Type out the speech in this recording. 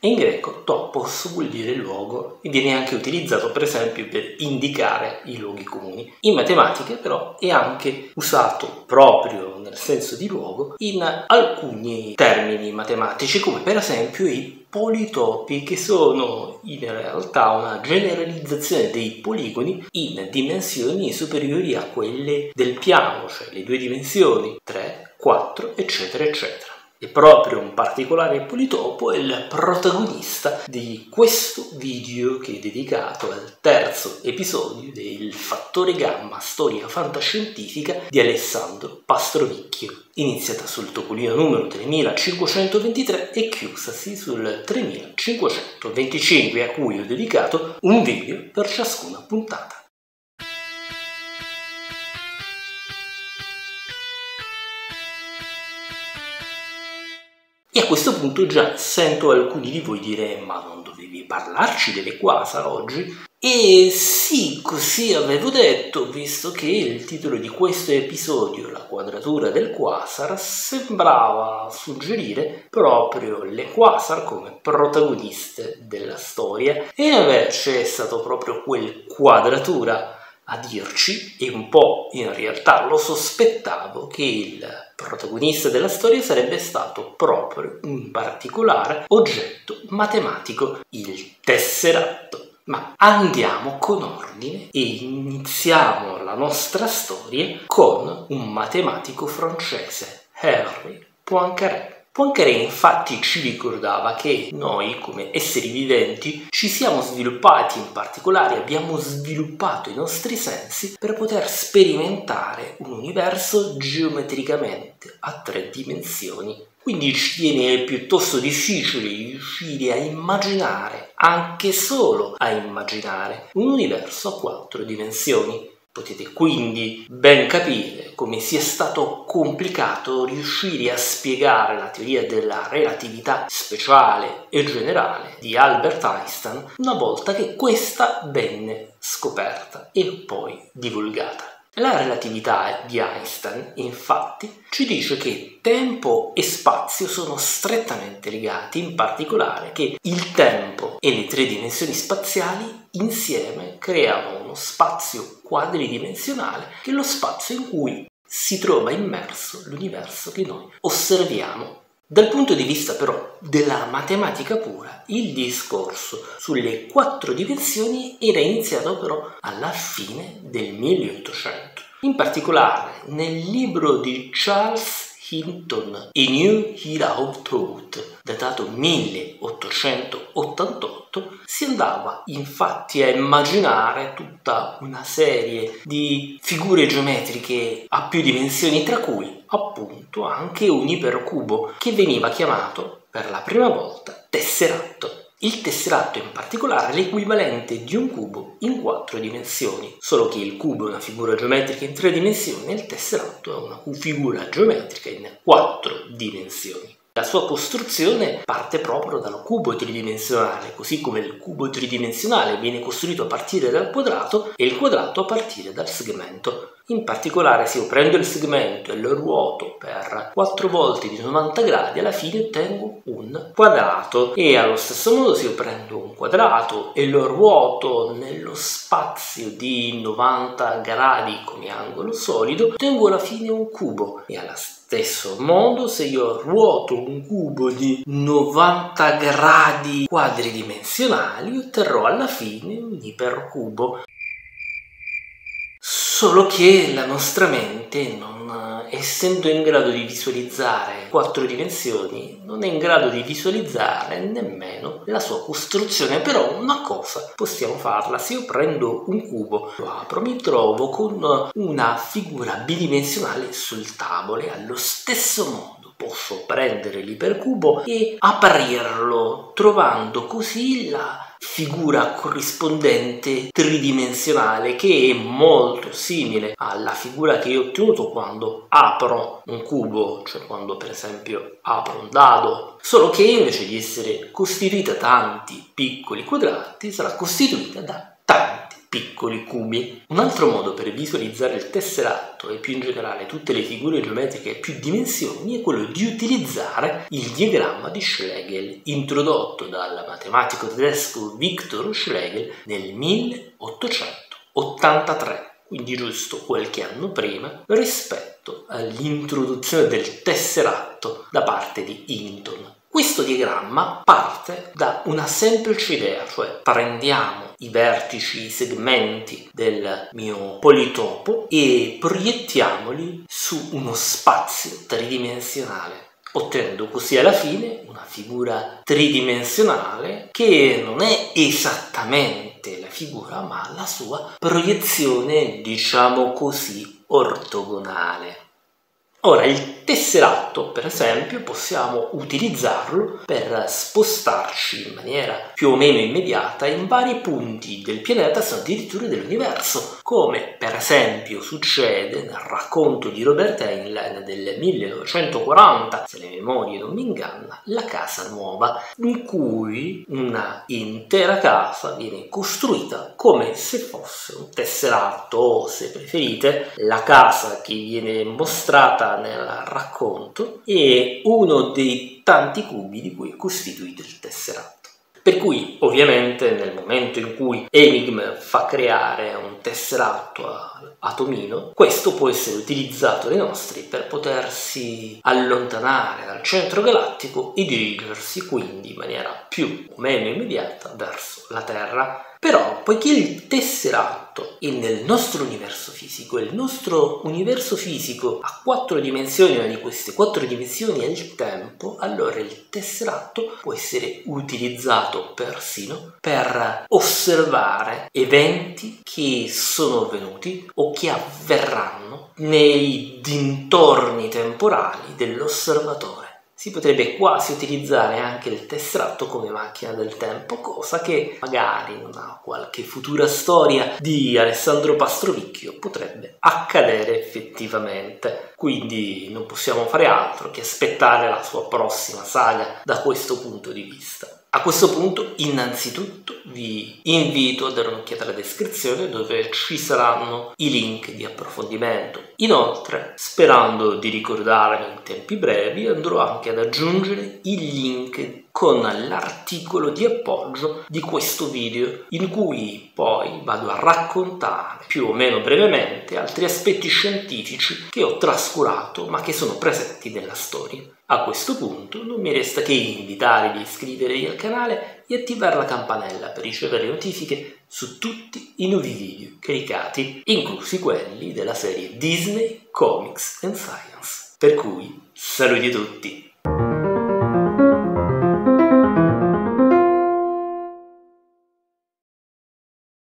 in greco topos vuol dire luogo e viene anche utilizzato per esempio per indicare i luoghi comuni. In matematica però è anche usato proprio nel senso di luogo in alcuni termini matematici come per esempio i politopi che sono in realtà una generalizzazione dei poligoni in dimensioni superiori a quelle del piano, cioè le due dimensioni 3, 4 eccetera eccetera. E proprio un particolare politopo è il protagonista di questo video che è dedicato al terzo episodio del Fattore Gamma Storia Fantascientifica di Alessandro Pastrovicchio, iniziata sul topolino numero 3523 e chiusasi sul 3525 a cui ho dedicato un video per ciascuna puntata. A questo punto già sento alcuni di voi dire ma non dovevi parlarci delle quasar oggi? E sì, così avevo detto, visto che il titolo di questo episodio, la quadratura del quasar, sembrava suggerire proprio le quasar come protagoniste della storia e invece è stato proprio quel quadratura a dirci, e un po' in realtà lo sospettavo, che il protagonista della storia sarebbe stato proprio un particolare oggetto matematico, il tesseratto. Ma andiamo con ordine e iniziamo la nostra storia con un matematico francese, Henri Poincaré. Poincaré infatti ci ricordava che noi come esseri viventi ci siamo sviluppati in particolare, abbiamo sviluppato i nostri sensi per poter sperimentare un universo geometricamente a tre dimensioni. Quindi ci viene piuttosto difficile riuscire a immaginare, anche solo a immaginare, un universo a quattro dimensioni. Potete quindi ben capire come sia stato complicato riuscire a spiegare la teoria della relatività speciale e generale di Albert Einstein una volta che questa venne scoperta e poi divulgata. La relatività di Einstein, infatti, ci dice che tempo e spazio sono strettamente legati, in particolare che il tempo e le tre dimensioni spaziali insieme creano uno spazio quadridimensionale che è lo spazio in cui si trova immerso l'universo che noi osserviamo dal punto di vista però della matematica pura, il discorso sulle quattro dimensioni era iniziato però alla fine del 1800. In particolare nel libro di Charles Hinton, A New Era of Thought, datato 1888, si andava infatti a immaginare tutta una serie di figure geometriche a più dimensioni, tra cui appunto anche un ipercubo che veniva chiamato per la prima volta tesseratto. Il tesseratto in particolare è l'equivalente di un cubo in quattro dimensioni, solo che il cubo è una figura geometrica in tre dimensioni e il tesseratto è una figura geometrica in quattro dimensioni. La sua costruzione parte proprio dal cubo tridimensionale, così come il cubo tridimensionale viene costruito a partire dal quadrato e il quadrato a partire dal segmento. In particolare se io prendo il segmento e lo ruoto per 4 volte di 90 gradi, alla fine ottengo un quadrato. E allo stesso modo se io prendo un quadrato e lo ruoto nello spazio di 90 gradi come angolo solido, ottengo alla fine un cubo. E allo stesso modo se io ruoto un cubo di 90 gradi quadridimensionali, otterrò alla fine un ipercubo. Solo che la nostra mente, non, essendo in grado di visualizzare quattro dimensioni, non è in grado di visualizzare nemmeno la sua costruzione. Però una cosa possiamo farla. Se io prendo un cubo, lo apro, mi trovo con una figura bidimensionale sul tavolo e allo stesso modo posso prendere l'ipercubo e aprirlo, trovando così la figura corrispondente tridimensionale che è molto simile alla figura che ho ottenuto quando apro un cubo, cioè quando per esempio apro un dado, solo che invece di essere costituita da tanti piccoli quadrati sarà costituita da piccoli cubi. Un altro modo per visualizzare il tesseratto e più in generale tutte le figure geometriche a più dimensioni è quello di utilizzare il diagramma di Schlegel, introdotto dal matematico tedesco Victor Schlegel nel 1883 quindi giusto qualche anno prima, rispetto all'introduzione del tesseratto da parte di Hinton. Questo diagramma parte da una semplice idea, cioè prendiamo i vertici, i segmenti del mio politopo e proiettiamoli su uno spazio tridimensionale ottenendo così alla fine una figura tridimensionale che non è esattamente la figura ma la sua proiezione diciamo così ortogonale. Ora, il tesseratto, per esempio, possiamo utilizzarlo per spostarci in maniera più o meno immediata in vari punti del pianeta, se addirittura dell'universo, come per esempio succede nel racconto di Robert Heinlein del 1940, se le memorie non mi ingannano, La casa nuova, in cui una intera casa viene costruita come se fosse un tesseratto o, se preferite, la casa che viene mostrata nel racconto è uno dei tanti cubi di cui è costituito il tesseratto. Per cui ovviamente nel momento in cui Enigma fa creare un tesseratto Atomino, questo può essere utilizzato dai nostri per potersi allontanare dal centro galattico e dirigersi quindi in maniera più o meno immediata verso la Terra però, poiché il tesseratto è nel nostro universo fisico, il nostro universo fisico ha quattro dimensioni, una di queste quattro dimensioni è il tempo, allora il tesseratto può essere utilizzato persino per osservare eventi che sono avvenuti o che avverranno nei dintorni temporali dell'osservatore si potrebbe quasi utilizzare anche il tesserato come macchina del tempo, cosa che magari in una qualche futura storia di Alessandro Pastrovicchio potrebbe accadere effettivamente. Quindi non possiamo fare altro che aspettare la sua prossima saga da questo punto di vista. A questo punto, innanzitutto, vi invito a dare un'occhiata alla descrizione dove ci saranno i link di approfondimento. Inoltre, sperando di ricordarmi in tempi brevi, andrò anche ad aggiungere il link con l'articolo di appoggio di questo video in cui poi vado a raccontare più o meno brevemente altri aspetti scientifici che ho trascurato ma che sono presenti nella storia. A questo punto non mi resta che invitarvi a iscrivervi al canale e attivare la campanella per ricevere notifiche su tutti i nuovi video caricati, inclusi quelli della serie Disney Comics and Science. Per cui, saluti a tutti!